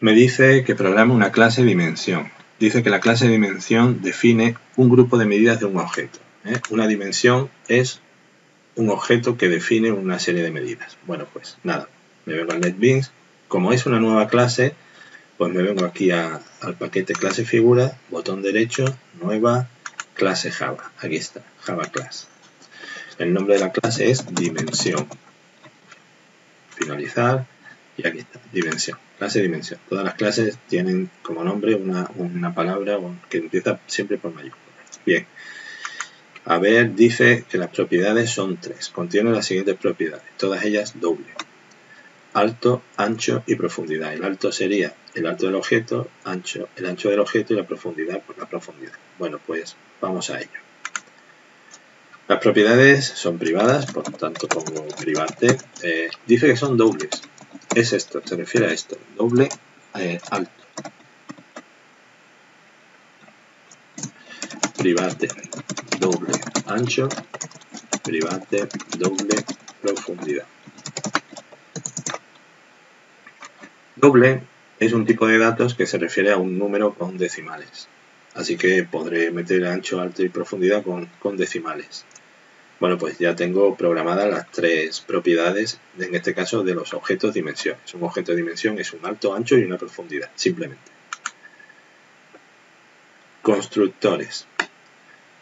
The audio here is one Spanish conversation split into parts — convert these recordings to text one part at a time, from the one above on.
Me dice que programa una clase dimensión. Dice que la clase dimensión define un grupo de medidas de un objeto. ¿eh? Una dimensión es un objeto que define una serie de medidas. Bueno, pues nada, me vengo al NetBeans. Como es una nueva clase, pues me vengo aquí al paquete clase figura, botón derecho, nueva, clase Java. Aquí está, Java Class. El nombre de la clase es dimensión. Finalizar y aquí está, dimensión. Clase dimensión. Todas las clases tienen como nombre una, una palabra que empieza siempre por mayúscula. Bien. A ver, dice que las propiedades son tres. Contiene las siguientes propiedades, todas ellas doble. Alto, ancho y profundidad. El alto sería el alto del objeto, ancho, el ancho del objeto y la profundidad por la profundidad. Bueno, pues vamos a ello. Las propiedades son privadas, por tanto como private. Eh, dice que son dobles. Es esto, se refiere a esto. Doble eh, alto. Private doble ancho, private, doble profundidad. Doble es un tipo de datos que se refiere a un número con decimales. Así que podré meter ancho, alto y profundidad con, con decimales. Bueno, pues ya tengo programadas las tres propiedades, en este caso de los objetos dimensiones. Un objeto de dimensión es un alto, ancho y una profundidad, simplemente. Constructores.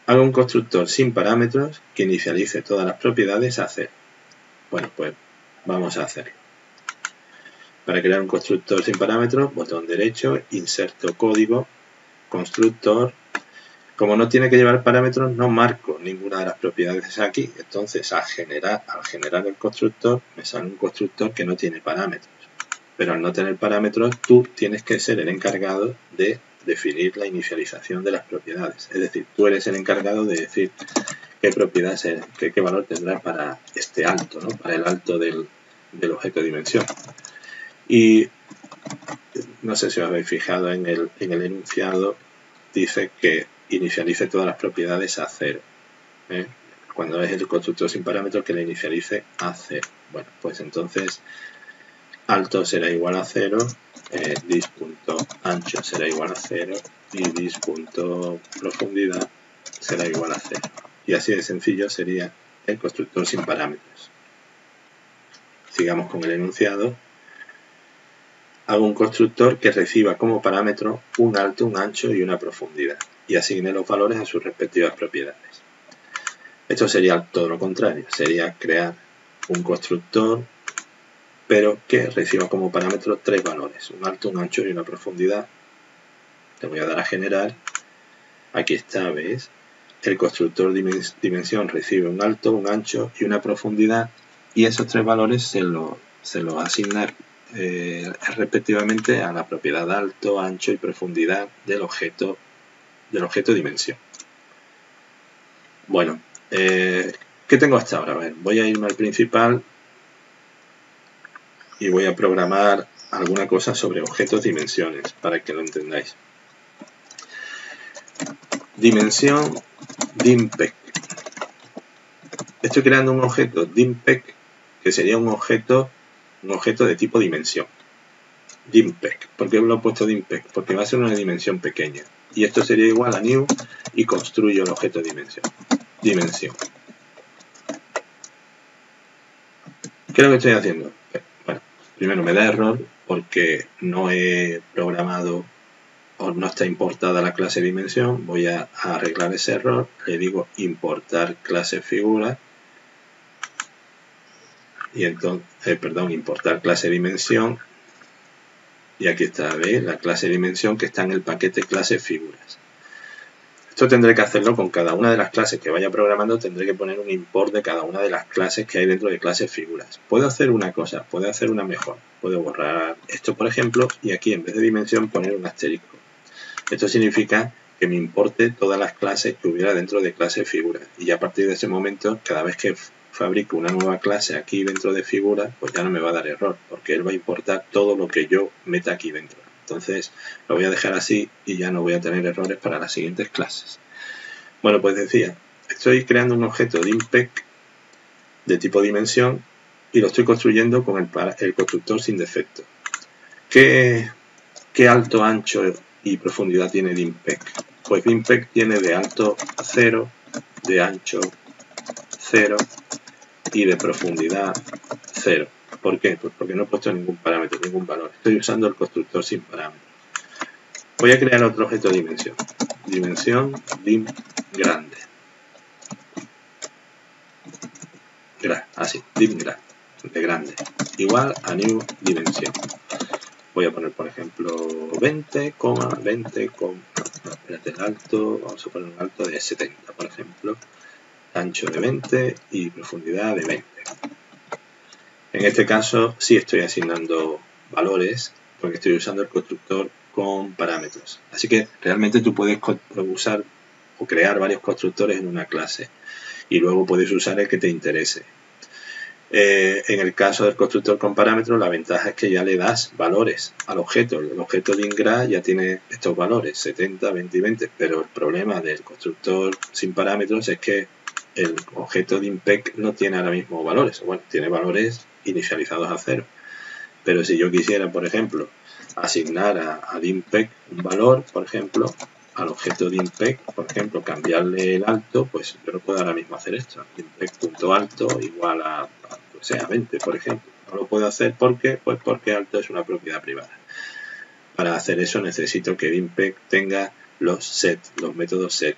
Hago un constructor sin parámetros que inicialice todas las propiedades a cero. Bueno, pues vamos a hacerlo. Para crear un constructor sin parámetros, botón derecho, inserto código, constructor. Como no tiene que llevar parámetros, no marco ninguna de las propiedades aquí. Entonces, al generar, al generar el constructor, me sale un constructor que no tiene parámetros. Pero al no tener parámetros, tú tienes que ser el encargado de definir la inicialización de las propiedades. Es decir, tú eres el encargado de decir qué propiedad, qué, qué valor tendrá para este alto, ¿no? para el alto del, objeto de dimensión. Y no sé si os habéis fijado en el, en el enunciado, dice que inicialice todas las propiedades a cero. ¿eh? Cuando es el constructor sin parámetros que le inicialice a cero. Bueno, pues entonces alto será igual a cero eh, dis.ancho será igual a 0 y dis.profundidad será igual a 0. Y así de sencillo sería el constructor sin parámetros. Sigamos con el enunciado. Hago un constructor que reciba como parámetro un alto, un ancho y una profundidad y asigne los valores a sus respectivas propiedades. Esto sería todo lo contrario, sería crear un constructor pero que reciba como parámetro tres valores, un alto, un ancho y una profundidad. Le voy a dar a generar. Aquí está, ¿ves? El constructor dimensión recibe un alto, un ancho y una profundidad y esos tres valores se lo, se lo asigna eh, respectivamente a la propiedad alto, ancho y profundidad del objeto, del objeto dimensión. Bueno, eh, ¿qué tengo hasta ahora? A ver, voy a irme al principal y voy a programar alguna cosa sobre objetos dimensiones para que lo entendáis. Dimensión dimpec. Estoy creando un objeto dimpec que sería un objeto, un objeto de tipo dimensión. Dimpec. ¿Por qué lo he puesto dimpec? Porque va a ser una dimensión pequeña. Y esto sería igual a new y construyo el objeto dimensión. Dimensión. ¿Qué es lo que estoy haciendo? Primero me da error porque no he programado o no está importada la clase dimensión. Voy a, arreglar ese error. Le digo importar clase figura. Y entonces, eh, perdón, importar clase dimensión. Y aquí está, ¿veis? La clase dimensión que está en el paquete clase figuras. Esto tendré que hacerlo con cada una de las clases que vaya programando, tendré que poner un import de cada una de las clases que hay dentro de clases figuras. Puedo hacer una cosa, puedo hacer una mejor. Puedo borrar esto, por ejemplo, y aquí en vez de dimensión poner un asterisco. Esto significa que me importe todas las clases que hubiera dentro de clases figuras. Y a partir de ese momento, cada vez que fabrico una nueva clase aquí dentro de figuras, pues ya no me va a dar error, porque él va a importar todo lo que yo meta aquí dentro. Entonces lo voy a dejar así y ya no voy a tener errores para las siguientes clases. Bueno, pues decía, estoy creando un objeto de IMPEC de tipo dimensión y lo estoy construyendo con el, el constructor sin defecto. ¿Qué, ¿Qué alto, ancho y profundidad tiene DIMPEC? Pues DIMPEC tiene de alto 0, de ancho 0 y de profundidad 0. ¿Por qué? Pues porque no he puesto ningún parámetro, ningún valor. Estoy usando el constructor sin parámetros. Voy a crear otro objeto de dimensión. Dimensión dim grande. así, dim grande, de grande. Igual a new dimensión. Voy a poner, por ejemplo, 20, 20, espérate, el alto, vamos a poner un alto de 70, por ejemplo. Ancho de 20 y profundidad de 20. En este caso sí estoy asignando valores porque estoy usando el constructor con parámetros. Así que realmente tú puedes usar o crear varios constructores en una clase y luego puedes usar el que te interese. Eh, en el caso del constructor con parámetros, la ventaja es que ya le das valores al objeto. El objeto de Ingra ya tiene estos valores, 70, 20 y 20, pero el problema del constructor sin parámetros es que el objeto de IMPEC no tiene ahora mismo valores. Bueno, tiene valores inicializados a cero. Pero si yo quisiera, por ejemplo, asignar a, a DIMPEC un valor, por ejemplo, al objeto DIMPEC, por ejemplo, cambiarle el alto, pues yo no puedo ahora mismo hacer esto. DIMPEC.alto igual a, sea 20, por ejemplo. No lo puedo hacer porque, pues porque alto es una propiedad privada. Para hacer eso necesito que DIMPEC tenga los set, los métodos set.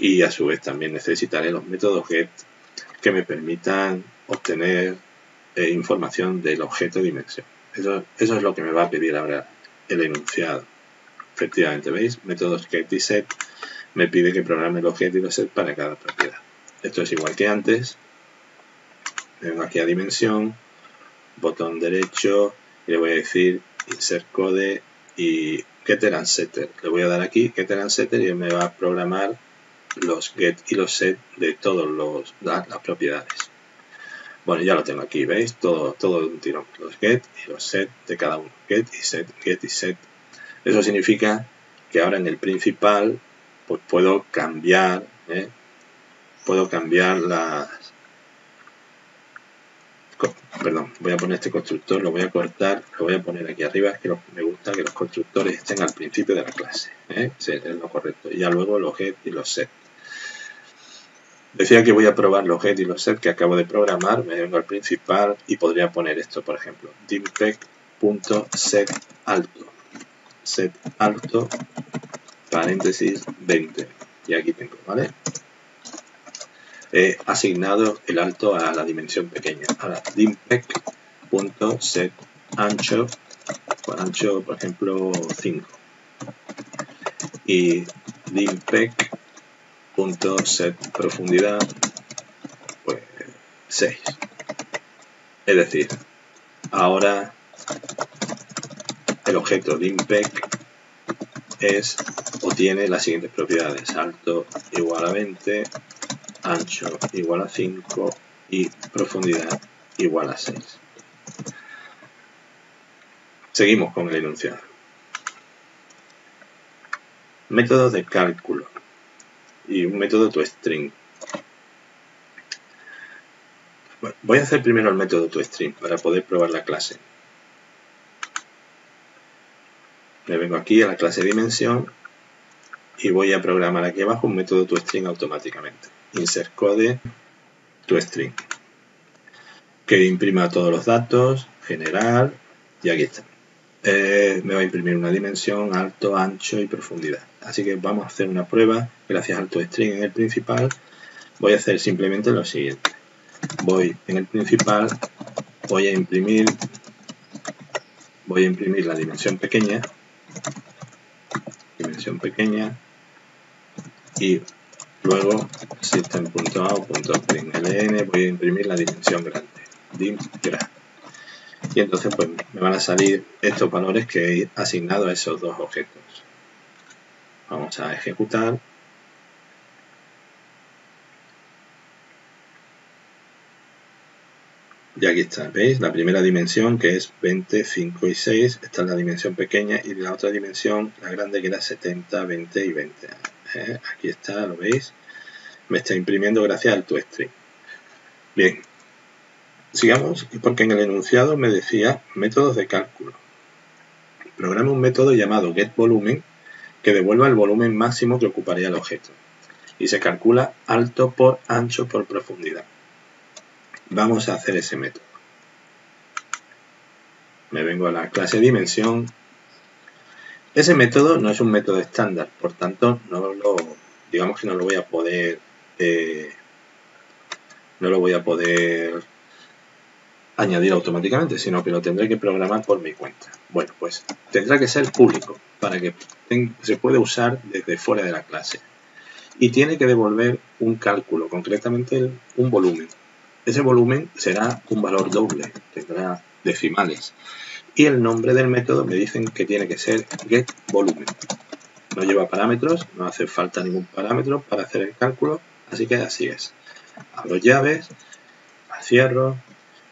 Y a su vez también necesitaré los métodos get que me permitan obtener eh, información del objeto dimensión. Eso, eso es lo que me va a pedir ahora el enunciado. Efectivamente, ¿veis? Métodos get y set me pide que programe el objeto y los set para cada propiedad. Esto es igual que antes. Vengo aquí a dimensión, botón derecho y le voy a decir insert code y getter and setter. Le voy a dar aquí getter and setter y me va a programar los get y los set de todas las propiedades. Bueno, ya lo tengo aquí, ¿veis? Todo, todo un tirón. Los get y los set de cada uno. Get y set, get y set. Eso significa que ahora en el principal pues puedo cambiar, ¿eh? puedo cambiar las... Perdón, voy a poner este constructor, lo voy a cortar, lo voy a poner aquí arriba, es que me gusta que los constructores estén al principio de la clase, ¿eh? es lo correcto. Y ya luego los get y los set. Decía que voy a probar los get y los set que acabo de programar, me vengo al principal y podría poner esto, por ejemplo, dimpec.set alto, set alto, paréntesis 20, y aquí tengo, ¿vale? He asignado el alto a la dimensión pequeña. Ahora, dimpec.set ancho, ancho, por ejemplo, 5. Y dimpec punto set profundidad pues 6 es decir ahora el objeto dimpec es o tiene las siguientes propiedades. Alto igual a 20 ancho igual a 5 y profundidad igual a 6 seguimos con el enunciado. Métodos de cálculo y un método toString. voy a hacer primero el método toString para poder probar la clase. Me vengo aquí a la clase dimensión y voy a programar aquí abajo un método toString automáticamente. Insert code toString que imprima todos los datos, general y aquí está. Eh, me va a imprimir una dimensión, alto, ancho y profundidad. Así que vamos a hacer una prueba gracias al toString en el principal. Voy a hacer simplemente lo siguiente. Voy en el principal, voy a imprimir, voy a imprimir la dimensión pequeña, dimensión pequeña y luego o voy a imprimir la dimensión grande, dim grande y entonces pues me van a salir estos valores que he asignado a esos dos objetos. Vamos a ejecutar. Y aquí está, ¿veis? La primera dimensión que es 20, 5 y 6. Esta es la dimensión pequeña y la otra dimensión, la grande, que era 70, 20 y 20. ¿Eh? Aquí está, ¿lo veis? Me está imprimiendo gracias al toString. Bien, Sigamos, porque en el enunciado me decía métodos de cálculo. programe un método llamado getVolumen que devuelva el volumen máximo que ocuparía el objeto y se calcula alto por ancho por profundidad. Vamos a hacer ese método. Me vengo a la clase dimensión. Ese método no es un método estándar, por tanto, no lo, digamos que no lo voy a poder, eh, no lo voy a poder añadir automáticamente, sino que lo tendré que programar por mi cuenta. Bueno, pues tendrá que ser público para que se pueda usar desde fuera de la clase y tiene que devolver un cálculo, concretamente un volumen. Ese volumen será un valor doble, tendrá decimales. Y el nombre del método me dicen que tiene que ser getVolumen. No lleva parámetros, no hace falta ningún parámetro para hacer el cálculo, así que así es. Abro llaves, cierro,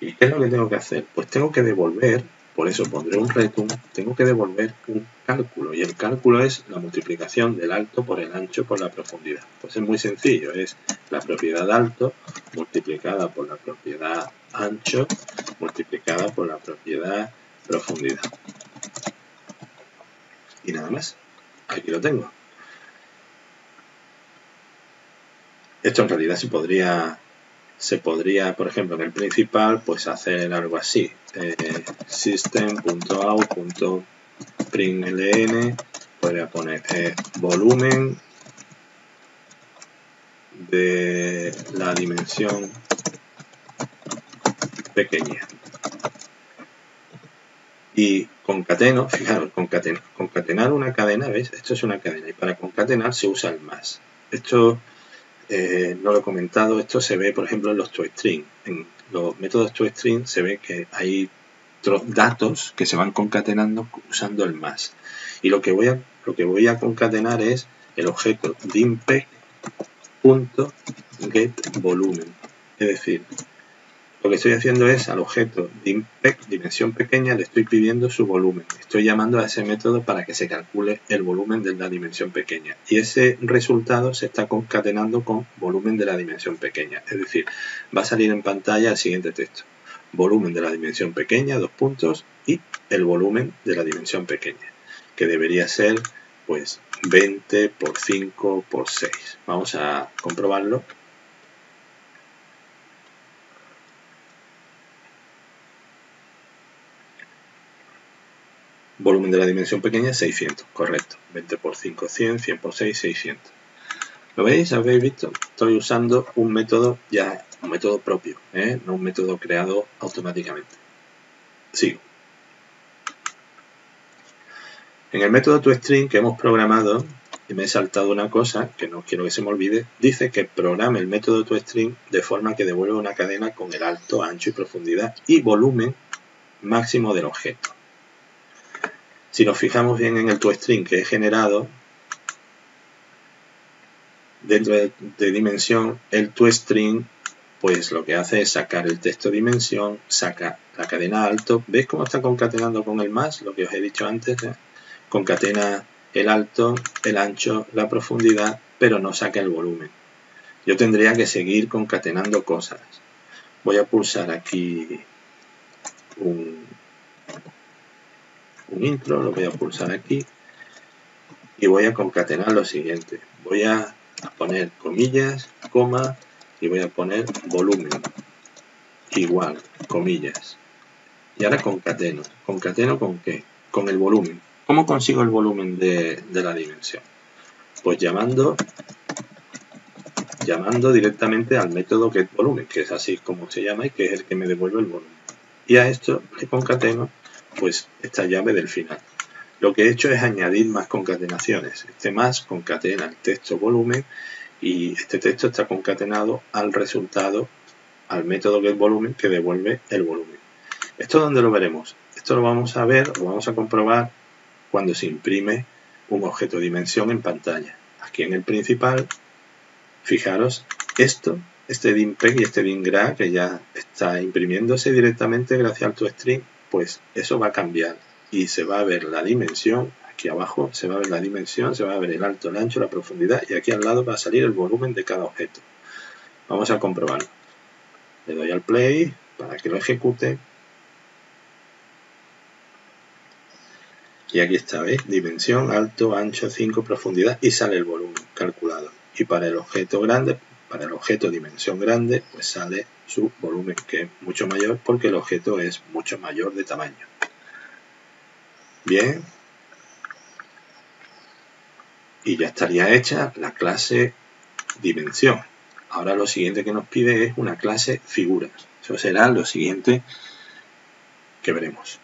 ¿y qué es lo que tengo que hacer? Pues tengo que devolver por eso pondré un return, tengo que devolver un cálculo y el cálculo es la multiplicación del alto por el ancho por la profundidad. Pues es muy sencillo, es la propiedad alto multiplicada por la propiedad ancho multiplicada por la propiedad profundidad. Y nada más, aquí lo tengo. Esto en realidad se podría se podría, por ejemplo, en el principal, pues hacer algo así. Eh, System.out.println podría poner eh, volumen de la dimensión pequeña. Y concateno, fijaros, concatenar, concatenar una cadena, ¿veis? Esto es una cadena y para concatenar se usa el más. Esto eh, no lo he comentado, esto se ve por ejemplo en los toString. En los métodos toString se ve que hay datos que se van concatenando usando el más. Y lo que voy a, lo que voy a concatenar es el objeto dimpec.getVolumen. Es decir, lo que estoy haciendo es al objeto dimpec, dimensión pequeña, le estoy pidiendo su volumen. Estoy llamando a ese método para que se calcule el volumen de la dimensión pequeña. Y ese resultado se está concatenando con volumen de la dimensión pequeña. Es decir, va a salir en pantalla el siguiente texto. Volumen de la dimensión pequeña, dos puntos, y el volumen de la dimensión pequeña, que debería ser pues 20 por 5 por 6. Vamos a comprobarlo Volumen de la dimensión pequeña 600, correcto. 20 por 5, 100, 100 por 6, 600. ¿Lo veis? ¿Habéis visto? Estoy usando un método ya, un método propio, ¿eh? no un método creado automáticamente. Sigo. En el método toString que hemos programado, y me he saltado una cosa que no quiero que se me olvide, dice que programe el método toString de forma que devuelva una cadena con el alto, ancho y profundidad y volumen máximo del objeto. Si nos fijamos bien en el toString que he generado, dentro de, dimensión, el toString pues lo que hace es sacar el texto dimensión, saca la cadena alto. ¿Veis cómo está concatenando con el más? Lo que os he dicho antes. Eh? Concatena el alto, el ancho, la profundidad, pero no saca el volumen. Yo tendría que seguir concatenando cosas. Voy a pulsar aquí un, un intro, lo voy a pulsar aquí y voy a concatenar lo siguiente. Voy a poner comillas, coma y voy a poner volumen igual, comillas. Y ahora concateno. ¿Concateno con qué? Con el volumen. ¿Cómo consigo el volumen de, de la dimensión? Pues llamando llamando directamente al método getVolumen, que es así como se llama y que es el que me devuelve el volumen. Y a esto le concateno pues esta llave del final. Lo que he hecho es añadir más concatenaciones. Este más concatena el texto volumen y este texto está concatenado al resultado, al método que volumen que devuelve el volumen. ¿Esto dónde lo veremos? Esto lo vamos a ver, lo vamos a comprobar cuando se imprime un objeto dimensión en pantalla. Aquí en el principal, fijaros, esto, este dimpeg y este dimgra que ya está imprimiéndose directamente gracias al toString pues eso va a cambiar y se va a ver la dimensión, aquí abajo se va a ver la dimensión, se va a ver el alto, el ancho, la profundidad y aquí al lado va a salir el volumen de cada objeto. Vamos a comprobarlo. Le doy al play para que lo ejecute. Y aquí está, ¿veis? Dimensión, alto, ancho, 5, profundidad y sale el volumen calculado. Y para el objeto grande, para el objeto dimensión grande, pues sale su volumen que es mucho mayor porque el objeto es mucho mayor de tamaño. Bien. Y ya estaría hecha la clase dimensión. Ahora lo siguiente que nos pide es una clase figuras. Eso será lo siguiente que veremos.